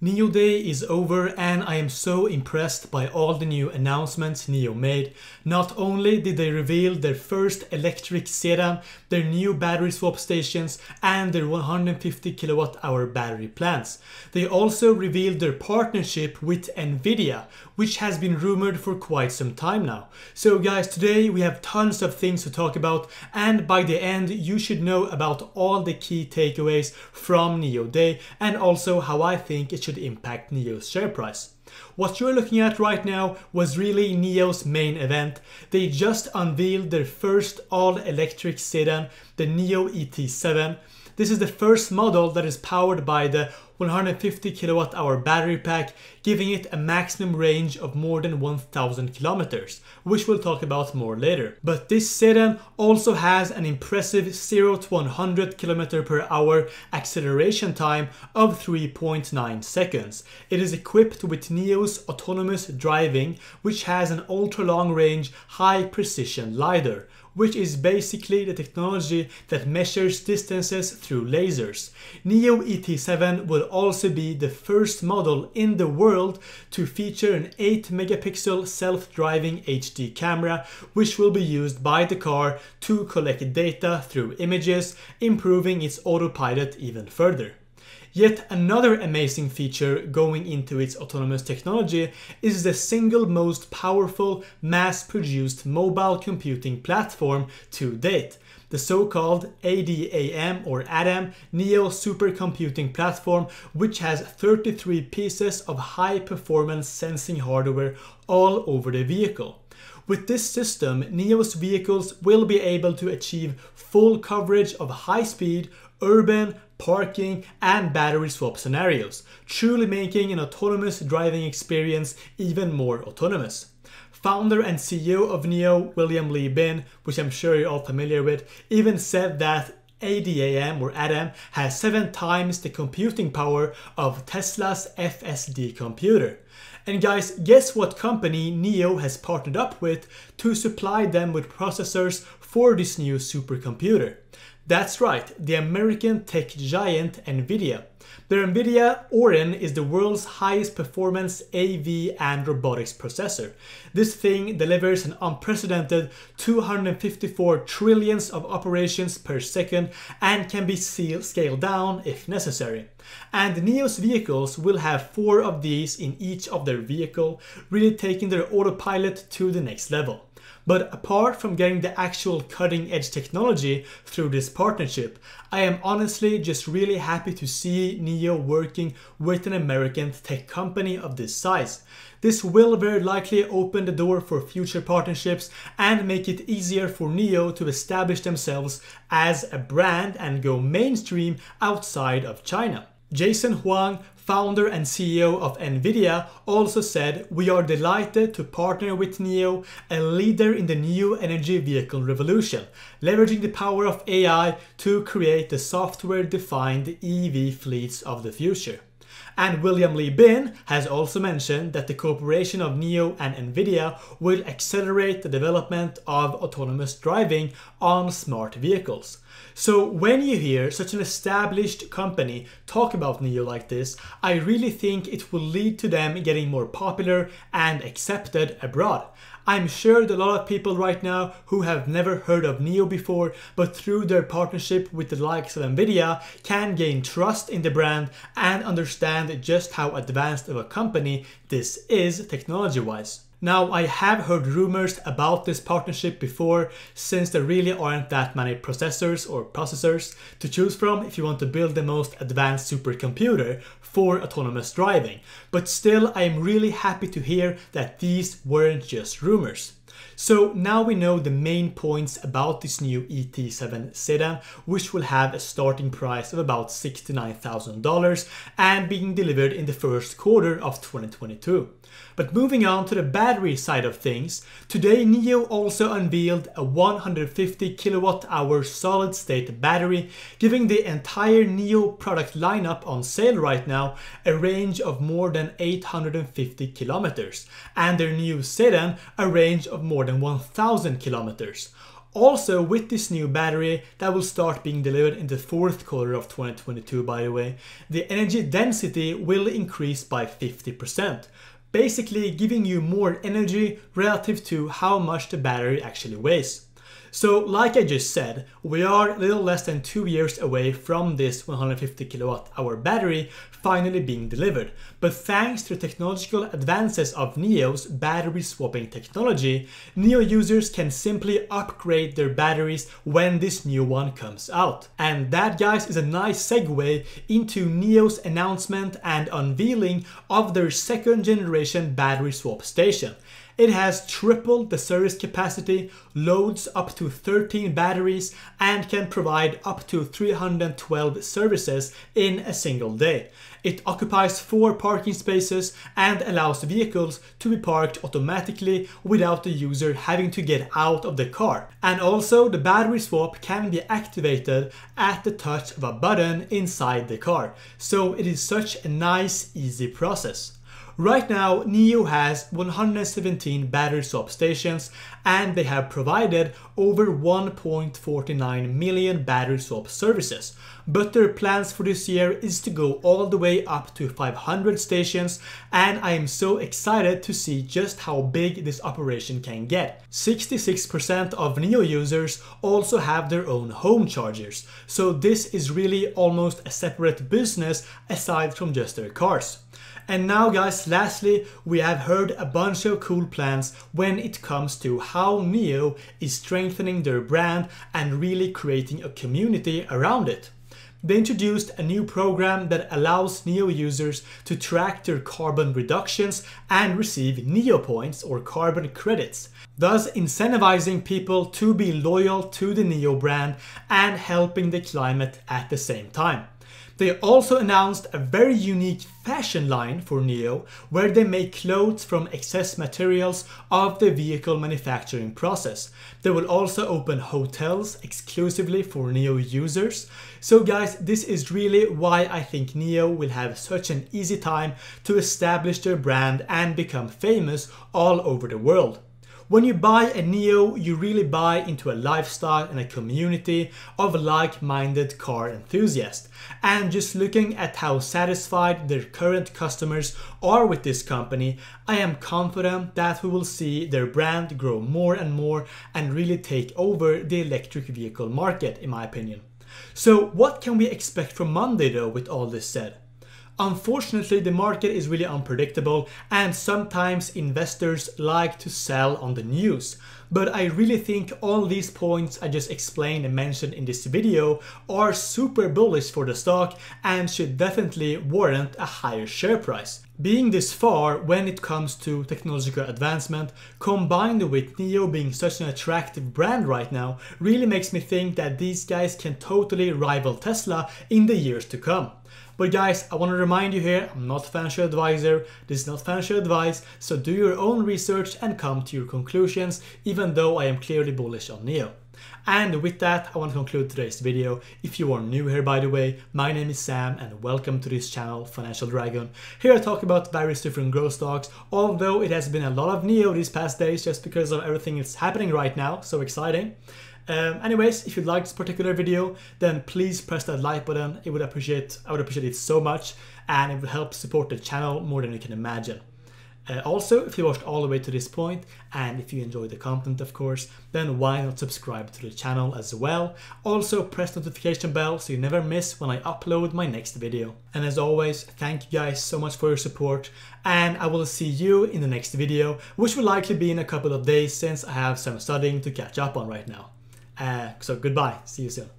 NIO Day is over and I am so impressed by all the new announcements NIO made. Not only did they reveal their first electric sedan, their new battery swap stations and their 150 kilowatt hour battery plants. They also revealed their partnership with Nvidia, which has been rumored for quite some time now. So guys, today we have tons of things to talk about and by the end you should know about all the key takeaways from NIO Day and also how I think it should impact NIO's share price. What you're looking at right now was really NIO's main event. They just unveiled their first all-electric sedan, the NIO ET7. This is the first model that is powered by the 150 kilowatt hour battery pack, giving it a maximum range of more than 1000 kilometers, which we'll talk about more later. But this sedan also has an impressive 0 to 100 kilometer per hour acceleration time of 3.9 seconds. It is equipped with NIO's autonomous driving, which has an ultra long range, high precision LiDAR which is basically the technology that measures distances through lasers. NIO ET7 will also be the first model in the world to feature an 8 megapixel self-driving HD camera, which will be used by the car to collect data through images, improving its autopilot even further. Yet another amazing feature going into its autonomous technology is the single most powerful mass-produced mobile computing platform to date, the so-called ADAM or ADAM NIO supercomputing platform which has 33 pieces of high-performance sensing hardware all over the vehicle. With this system, NIO's vehicles will be able to achieve full coverage of high speed, urban, parking, and battery swap scenarios, truly making an autonomous driving experience even more autonomous. Founder and CEO of NIO, William Li Bin, which I'm sure you're all familiar with, even said that ADAM or ADAM has seven times the computing power of Tesla's FSD computer. And guys, guess what company NIO has partnered up with to supply them with processors for this new supercomputer? That's right, the American tech giant Nvidia. Their Nvidia Orin is the world's highest performance AV and robotics processor. This thing delivers an unprecedented 254 trillions of operations per second and can be scaled down if necessary. And NIO's vehicles will have four of these in each of their vehicle, really taking their autopilot to the next level. But apart from getting the actual cutting edge technology through this partnership, I am honestly just really happy to see NIO working with an American tech company of this size. This will very likely open the door for future partnerships and make it easier for NIO to establish themselves as a brand and go mainstream outside of China. Jensen Huang founder and CEO of Nvidia, also said, We are delighted to partner with NIO, a leader in the new energy vehicle revolution, leveraging the power of AI to create the software defined EV fleets of the future. And William Li Bin has also mentioned that the cooperation of NIO and Nvidia will accelerate the development of autonomous driving on smart vehicles. So when you hear such an established company talk about NIO like this, I really think it will lead to them getting more popular and accepted abroad. I'm sure that a lot of people right now who have never heard of NIO before, but through their partnership with the likes of Nvidia can gain trust in the brand and understand just how advanced of a company this is technology wise. Now, I have heard rumors about this partnership before since there really aren't that many processors or processors to choose from if you want to build the most advanced supercomputer for autonomous driving. But still, I am really happy to hear that these weren't just rumors. So now we know the main points about this new ET7 sedan, which will have a starting price of about $69,000 and being delivered in the first quarter of 2022. But moving on to the battery side of things, today NIO also unveiled a 150 kilowatt hour solid state battery, giving the entire NIO product lineup on sale right now a range of more than 850 kilometers, and their new sedan a range of more than 1000 kilometers. Also, with this new battery that will start being delivered in the fourth quarter of 2022, by the way, the energy density will increase by 50%, basically giving you more energy relative to how much the battery actually weighs. So like I just said, we are a little less than two years away from this 150 kilowatt hour battery finally being delivered. But thanks to the technological advances of NIO's battery swapping technology, NIO users can simply upgrade their batteries when this new one comes out. And that guys is a nice segue into NIO's announcement and unveiling of their second generation battery swap station. It has triple the service capacity, loads up to 13 batteries, and can provide up to 312 services in a single day. It occupies four parking spaces and allows vehicles to be parked automatically without the user having to get out of the car. And also the battery swap can be activated at the touch of a button inside the car. So it is such a nice easy process. Right now, NIO has 117 battery swap stations and they have provided over 1.49 million battery swap services. But their plans for this year is to go all the way up to 500 stations and I am so excited to see just how big this operation can get. 66% of NIO users also have their own home chargers, so this is really almost a separate business aside from just their cars. And now guys, lastly, we have heard a bunch of cool plans when it comes to how NIO is strengthening their brand and really creating a community around it. They introduced a new program that allows NIO users to track their carbon reductions and receive NIO points or carbon credits, thus incentivizing people to be loyal to the NIO brand and helping the climate at the same time. They also announced a very unique fashion line for NIO, where they make clothes from excess materials of the vehicle manufacturing process. They will also open hotels exclusively for NIO users. So guys, this is really why I think NIO will have such an easy time to establish their brand and become famous all over the world. When you buy a NIO, you really buy into a lifestyle and a community of like-minded car enthusiasts. And just looking at how satisfied their current customers are with this company, I am confident that we will see their brand grow more and more and really take over the electric vehicle market in my opinion. So what can we expect from Monday though with all this said? Unfortunately, the market is really unpredictable and sometimes investors like to sell on the news. But I really think all these points I just explained and mentioned in this video are super bullish for the stock and should definitely warrant a higher share price. Being this far when it comes to technological advancement, combined with NIO being such an attractive brand right now, really makes me think that these guys can totally rival Tesla in the years to come. But guys, I want to remind you here, I'm not a financial advisor, this is not financial advice, so do your own research and come to your conclusions, even though I am clearly bullish on NIO. And with that, I want to conclude today's video. If you are new here, by the way, my name is Sam and welcome to this channel, Financial Dragon. Here I talk about various different growth stocks, although it has been a lot of NIO these past days just because of everything that's happening right now, so exciting. Um, anyways, if you liked this particular video, then please press that like button. It would appreciate, I would appreciate it so much, and it would help support the channel more than you can imagine. Uh, also, if you watched all the way to this point, and if you enjoyed the content, of course, then why not subscribe to the channel as well? Also, press notification bell so you never miss when I upload my next video. And as always, thank you guys so much for your support, and I will see you in the next video, which will likely be in a couple of days since I have some studying to catch up on right now. Uh, so goodbye. See you soon.